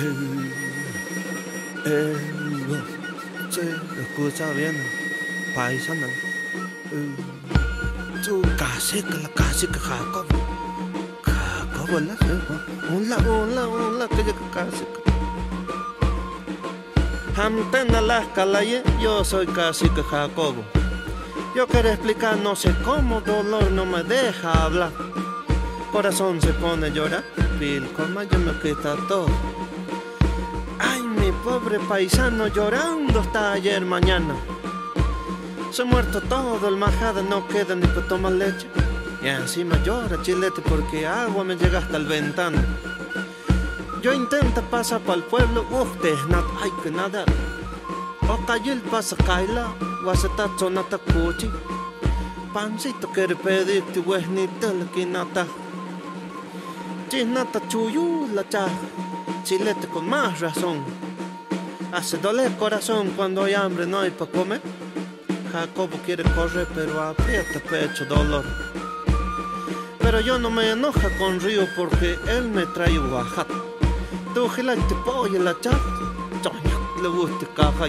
Eh, se escucha bien, paisana. Eh, tu cacique, la cacique Jacob. Jacob, la Hola, hola, hola, que llega cacique. Hamtena las calaye, yo soy cacique Jacobo. Yo quiero explicar, no sé cómo, dolor no me deja hablar. Corazón se pone a llorar, coma yo me quita todo. Ay, mi pobre paisano llorando hasta ayer mañana. Se ha muerto todo, el majada no queda ni para tomar leche. Y encima llora chilete porque agua me llega hasta el ventano. Yo intento pasar para el pueblo, ustedes no hay que nada. O el pasa kaila, wasata sonata kuchi. Pancito quiere pedirte huesnita la quinata. Chisnata chuyu la cha. Chilete con más razón. Hace doler corazón cuando hay hambre, no hay para comer. Jacobo quiere correr, pero aprieta pecho dolor. Pero yo no me enoja con Río porque él me trae Oaxaca. Tú te pollo la cha, le gusta caja.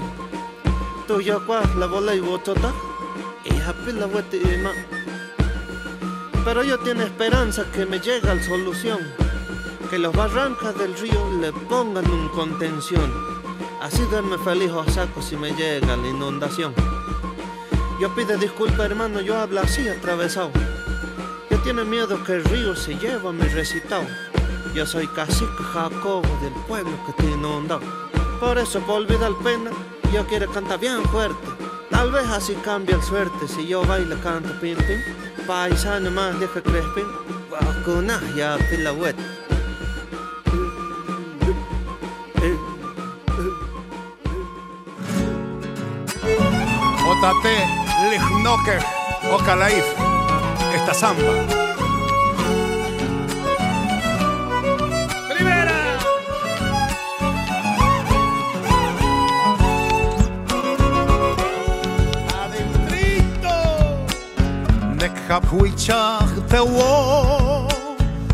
Tú ya la bola y botota, y happy la ima. Pero yo tiene esperanza que me llega la solución, que los barrancas del río le pongan un contención. Así duerme feliz o saco si me llega la inundación. Yo pide disculpa hermano, yo hablo así atravesado. Yo tiene miedo que el río se lleve mi recitado. Yo soy cacique Jacobo del pueblo que te inundado. Por eso, por olvidar pena, yo quiero cantar bien fuerte. Tal vez así cambia el suerte si yo bailo, canto, pim, pim. Paisano más deja crespin, vacuna ya pila wet. JT Lichnoker Ocalaif, esta samba.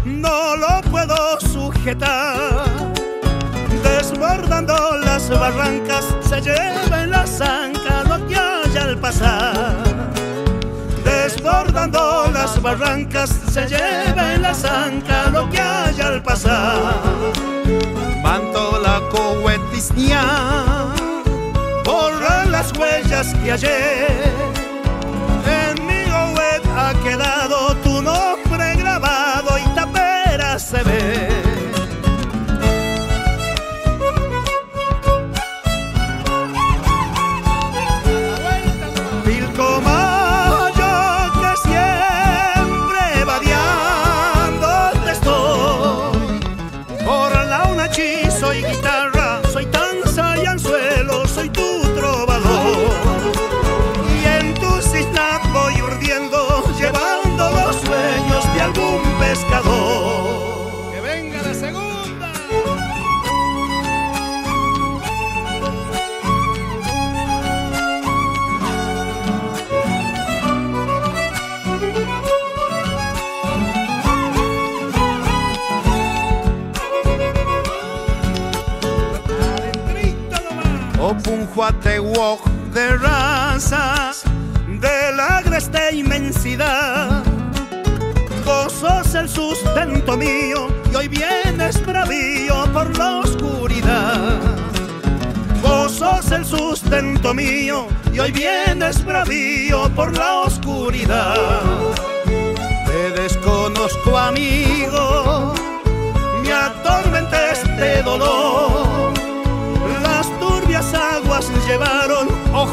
no lo puedo sujetar. Desbordando las barrancas se lleva barrancas se lleva en la zanca lo que haya al pasar. Manto la cohetisnia, borra las huellas que ayer Opunjuate wok de razas de la agreste inmensidad Vos sos el sustento mío y hoy vienes bravío por la oscuridad. Vos sos el sustento mío y hoy vienes bravío por la oscuridad. Te desconozco amigo,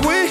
回